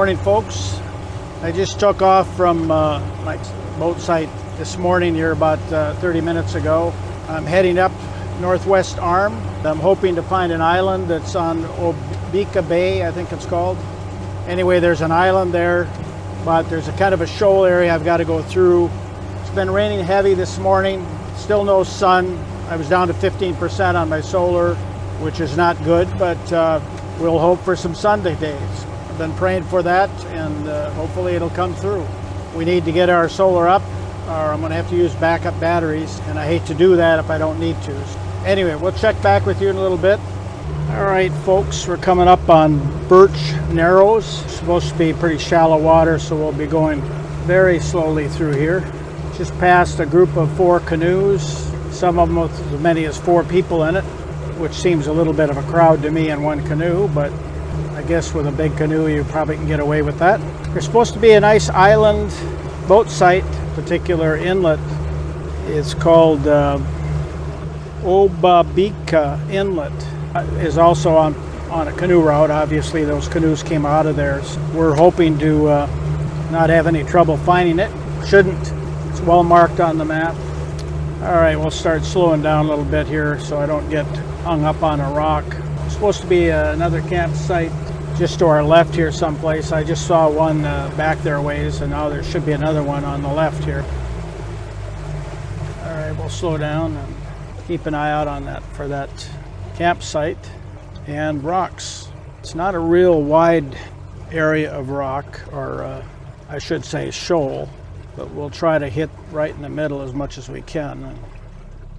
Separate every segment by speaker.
Speaker 1: Morning, folks. I just took off from uh, my boat site this morning here about uh, 30 minutes ago. I'm heading up Northwest Arm. I'm hoping to find an island that's on Obika Bay, I think it's called. Anyway, there's an island there, but there's a kind of a shoal area I've got to go through. It's been raining heavy this morning, still no sun. I was down to 15% on my solar, which is not good, but uh, we'll hope for some Sunday days. Been praying for that, and uh, hopefully it'll come through. We need to get our solar up, or I'm going to have to use backup batteries, and I hate to do that if I don't need to. Anyway, we'll check back with you in a little bit. All right, folks, we're coming up on Birch Narrows. It's supposed to be pretty shallow water, so we'll be going very slowly through here. Just past a group of four canoes, some of them with as many as four people in it, which seems a little bit of a crowd to me in one canoe, but guess with a big canoe you probably can get away with that. There's supposed to be a nice island boat site, particular inlet. It's called uh, Obabika Inlet. Uh, is also on, on a canoe route. Obviously, those canoes came out of there. So we're hoping to uh, not have any trouble finding it. Shouldn't. It's well marked on the map. All right, we'll start slowing down a little bit here so I don't get hung up on a rock. Supposed to be uh, another campsite just to our left here someplace. I just saw one uh, back there ways and now there should be another one on the left here. All right, we'll slow down and keep an eye out on that for that campsite and rocks. It's not a real wide area of rock, or uh, I should say shoal, but we'll try to hit right in the middle as much as we can and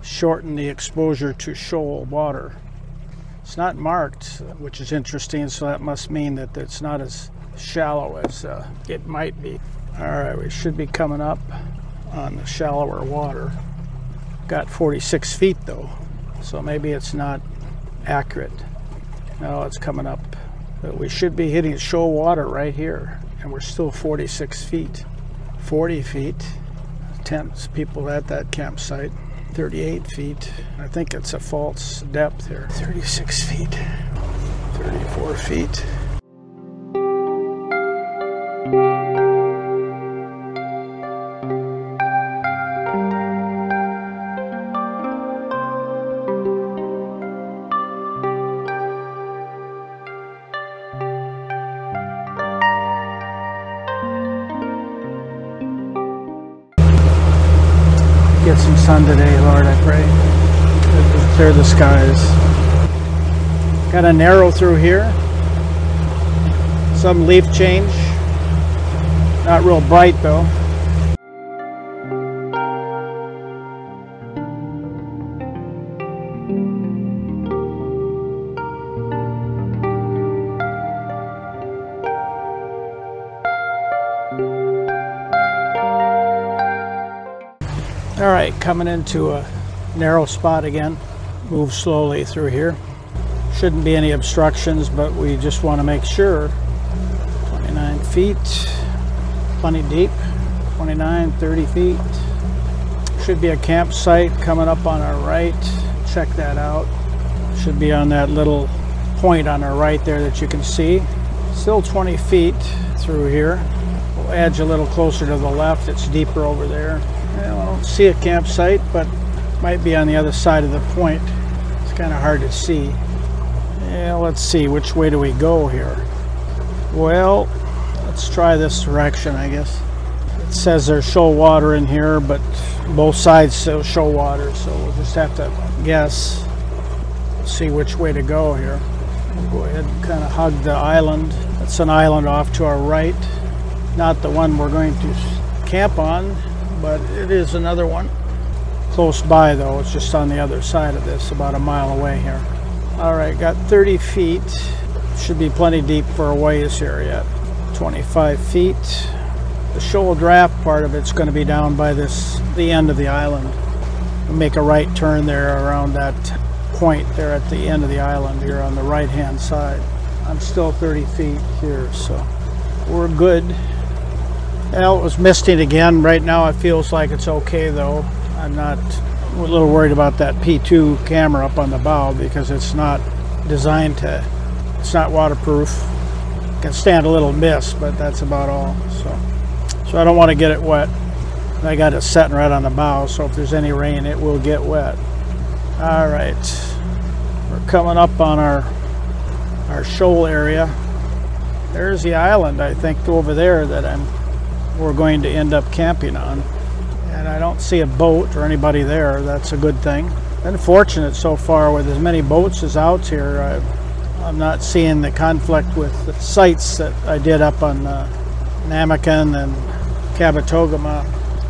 Speaker 1: shorten the exposure to shoal water. It's not marked, which is interesting, so that must mean that it's not as shallow as uh, it might be. All right, we should be coming up on the shallower water. Got 46 feet though, so maybe it's not accurate. Now it's coming up. But we should be hitting shoal water right here, and we're still 46 feet. 40 feet, tents, people at that campsite. 38 feet. I think it's a false depth here. 36 feet, 34 feet. Sun today, Lord, I pray. Clear the skies. Got a narrow through here. Some leaf change. Not real bright though. Coming into a narrow spot again. Move slowly through here. Shouldn't be any obstructions, but we just want to make sure. 29 feet, plenty deep. 29, 30 feet. Should be a campsite coming up on our right. Check that out. Should be on that little point on our right there that you can see. Still 20 feet through here. We'll edge a little closer to the left. It's deeper over there. I don't see a campsite, but might be on the other side of the point. It's kind of hard to see. Yeah, let's see, which way do we go here? Well, let's try this direction, I guess. It says there's shoal water in here, but both sides show water, so we'll just have to guess. See which way to go here. We'll go ahead and kind of hug the island. That's an island off to our right. Not the one we're going to camp on, but it is another one. Close by though, it's just on the other side of this, about a mile away here. All right, got 30 feet. Should be plenty deep for a ways here yet. 25 feet. The shoal draft part of it's going to be down by this, the end of the island. Make a right turn there around that point there at the end of the island here on the right hand side. I'm still 30 feet here, so we're good. Well, it was misting again. Right now it feels like it's okay though. I'm not a little worried about that P2 camera up on the bow because it's not designed to, it's not waterproof. It can stand a little mist, but that's about all. So, so I don't want to get it wet. I got it setting right on the bow, so if there's any rain, it will get wet. All right, we're coming up on our our shoal area. There's the island, I think, over there that I'm we're going to end up camping on. And I don't see a boat or anybody there. That's a good thing. Been fortunate so far with as many boats as out here. I, I'm not seeing the conflict with the sites that I did up on uh, Namakan and Kabetogama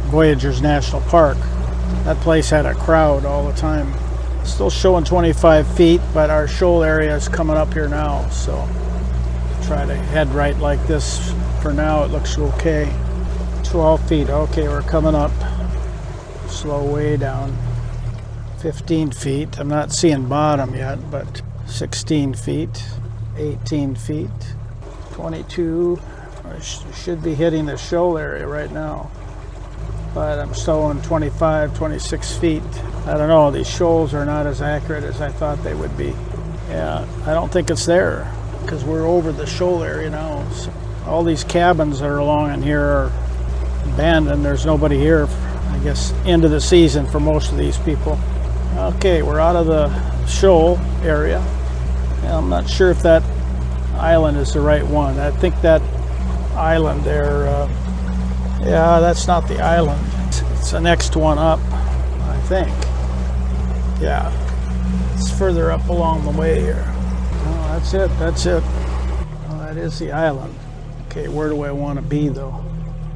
Speaker 1: Voyageurs National Park. That place had a crowd all the time. Still showing 25 feet, but our shoal area is coming up here now, so try to head right like this. For now, it looks okay. 12 feet. Okay, we're coming up. Slow way down. 15 feet. I'm not seeing bottom yet, but 16 feet, 18 feet, 22. I sh should be hitting the shoal area right now. But I'm still on 25, 26 feet. I don't know, these shoals are not as accurate as I thought they would be. Yeah, I don't think it's there because we're over the shoal area now. So all these cabins that are along in here are abandoned. There's nobody here, I guess, end of the season for most of these people. Okay, we're out of the shoal area. I'm not sure if that island is the right one. I think that island there, uh, yeah, that's not the island. It's the next one up, I think. Yeah, it's further up along the way here. Oh, that's it, that's it. Oh, that is the island. Okay, where do I want to be though?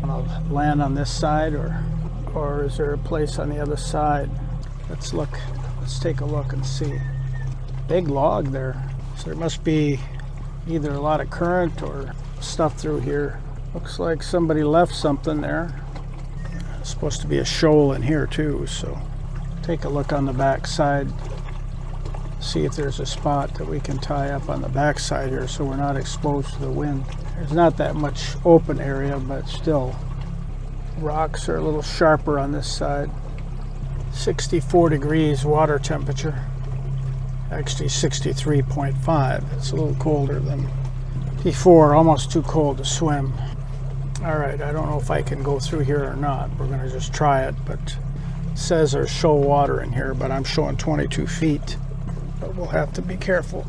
Speaker 1: To land on this side or, or is there a place on the other side? Let's look, let's take a look and see. Big log there. So there must be either a lot of current or stuff through here. Looks like somebody left something there. It's supposed to be a shoal in here too, so take a look on the back side. See if there's a spot that we can tie up on the back side here so we're not exposed to the wind. There's not that much open area, but still rocks are a little sharper on this side. 64 degrees water temperature. Actually 63.5. It's a little colder than before, almost too cold to swim. All right, I don't know if I can go through here or not. We're gonna just try it, but it says there's shoal water in here, but I'm showing 22 feet. But we'll have to be careful.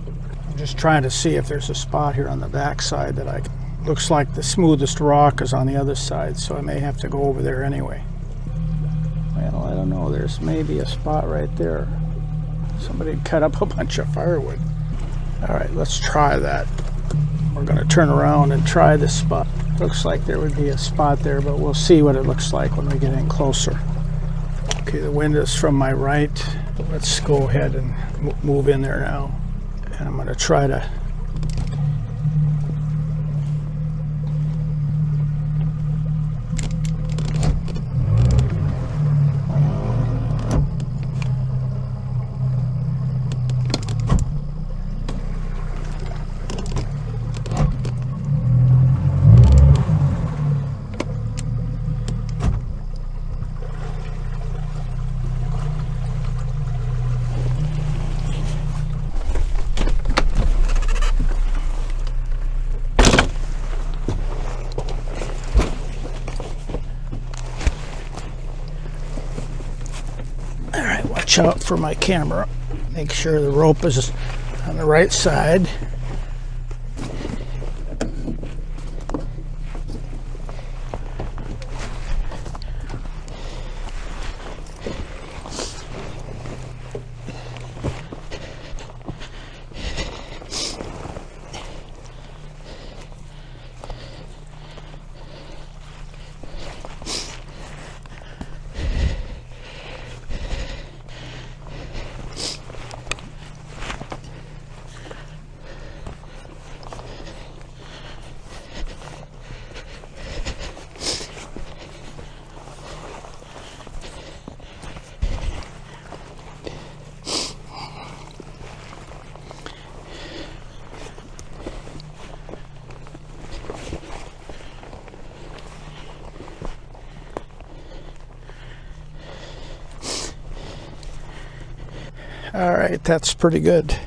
Speaker 1: I'm just trying to see if there's a spot here on the back side that I can. Looks like the smoothest rock is on the other side, so I may have to go over there anyway. Well, I don't know. There's maybe a spot right there. Somebody cut up a bunch of firewood. All right, let's try that. We're going to turn around and try this spot. Looks like there would be a spot there, but we'll see what it looks like when we get in closer. Okay, the wind is from my right. Let's go ahead and move in there now. And I'm going to try to watch out for my camera. Make sure the rope is on the right side. right, that's pretty good.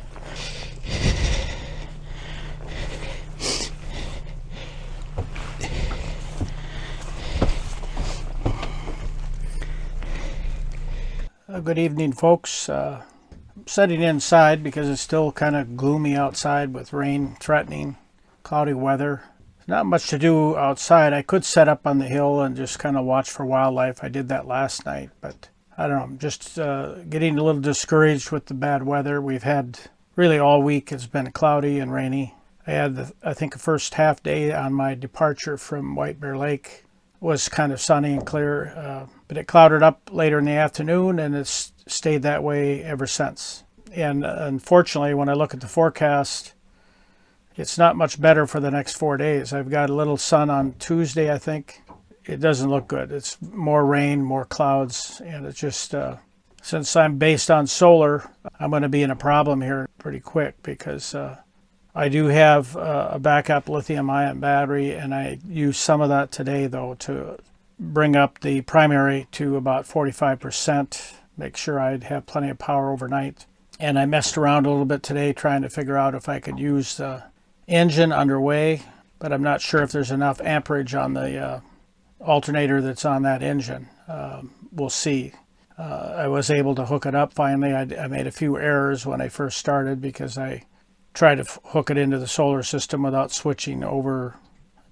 Speaker 1: Uh, good evening, folks. Uh, I'm sitting inside because it's still kind of gloomy outside with rain threatening, cloudy weather. Not much to do outside. I could set up on the hill and just kind of watch for wildlife. I did that last night, but I don't know. I'm just uh, getting a little discouraged with the bad weather. We've had really all week. It's been cloudy and rainy. I had, the, I think, a first half day on my departure from White Bear Lake was kind of sunny and clear, uh, but it clouded up later in the afternoon and it's stayed that way ever since. And uh, unfortunately, when I look at the forecast, it's not much better for the next four days. I've got a little sun on Tuesday, I think. It doesn't look good. It's more rain, more clouds, and it's just, uh, since I'm based on solar, I'm going to be in a problem here pretty quick because uh, I do have uh, a backup lithium ion battery and I used some of that today though to bring up the primary to about 45%, make sure I'd have plenty of power overnight. And I messed around a little bit today trying to figure out if I could use the engine underway, but I'm not sure if there's enough amperage on the uh, alternator that's on that engine. Um, we'll see. Uh, I was able to hook it up finally. I, I made a few errors when I first started because I tried to hook it into the solar system without switching over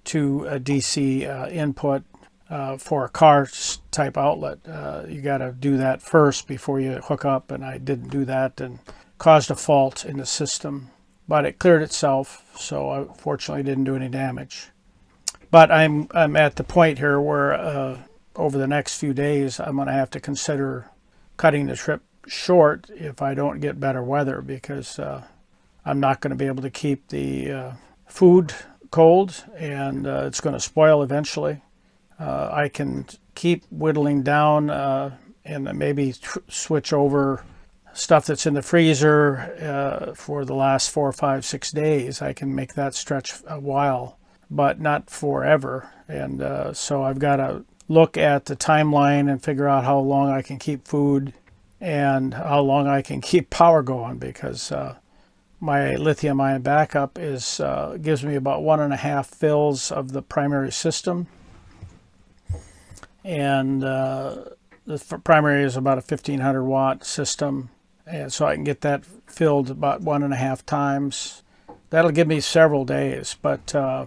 Speaker 1: to a DC uh, input uh, for a car type outlet. Uh, you got to do that first before you hook up, and I didn't do that and caused a fault in the system. But it cleared itself, so I fortunately didn't do any damage. But I'm I'm at the point here where uh, over the next few days I'm going to have to consider cutting the trip short if I don't get better weather because uh, I'm not going to be able to keep the uh, food cold and uh, it's going to spoil eventually. Uh, I can keep whittling down uh, and maybe switch over stuff that's in the freezer uh, for the last four, five, six days. I can make that stretch a while, but not forever. And uh, so I've got to look at the timeline and figure out how long I can keep food and how long I can keep power going because my lithium ion backup is uh, gives me about one and a half fills of the primary system. And uh, the primary is about a 1500 watt system. And so I can get that filled about one and a half times. That'll give me several days but uh,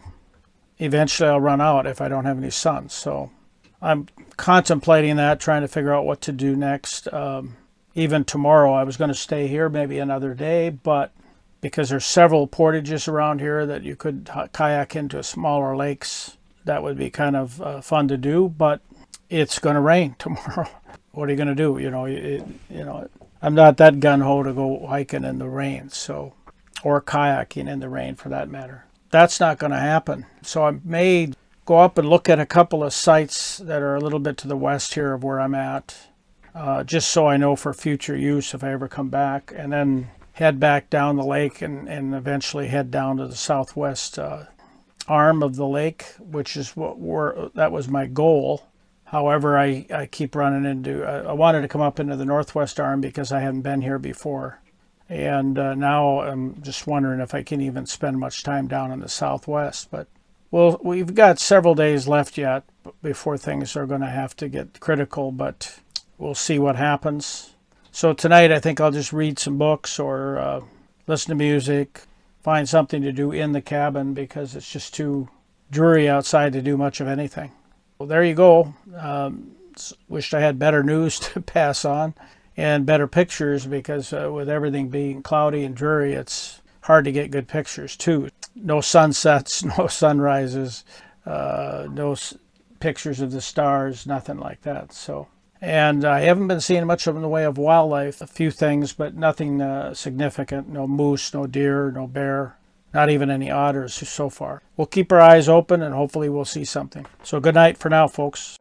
Speaker 1: eventually I'll run out if I don't have any sun so I'm contemplating that trying to figure out what to do next um, even tomorrow I was going to stay here maybe another day but because there's several portages around here that you could kayak into smaller lakes. That would be kind of uh, fun to do, but it's going to rain tomorrow. what are you going to do? You know, it, you know, I'm not that gun ho to go hiking in the rain, so or kayaking in the rain for that matter. That's not going to happen. So I may go up and look at a couple of sites that are a little bit to the west here of where I'm at, uh, just so I know for future use if I ever come back, and then head back down the lake and, and eventually head down to the southwest uh, arm of the lake, which is what were that was my goal. However, I, I keep running into, I, I wanted to come up into the northwest arm because I hadn't been here before. And uh, now I'm just wondering if I can even spend much time down in the southwest. But well, we've got several days left yet before things are going to have to get critical, but we'll see what happens. So tonight I think I'll just read some books or uh, listen to music, find something to do in the cabin because it's just too dreary outside to do much of anything. Well, there you go. Um, wished I had better news to pass on and better pictures because uh, with everything being cloudy and dreary, it's hard to get good pictures too. No sunsets, no sunrises, uh, no pictures of the stars, nothing like that. So. And I haven't been seeing much of in the way of wildlife, a few things, but nothing uh, significant. No moose, no deer, no bear, not even any otters so far. We'll keep our eyes open and hopefully we'll see something. So good night for now, folks.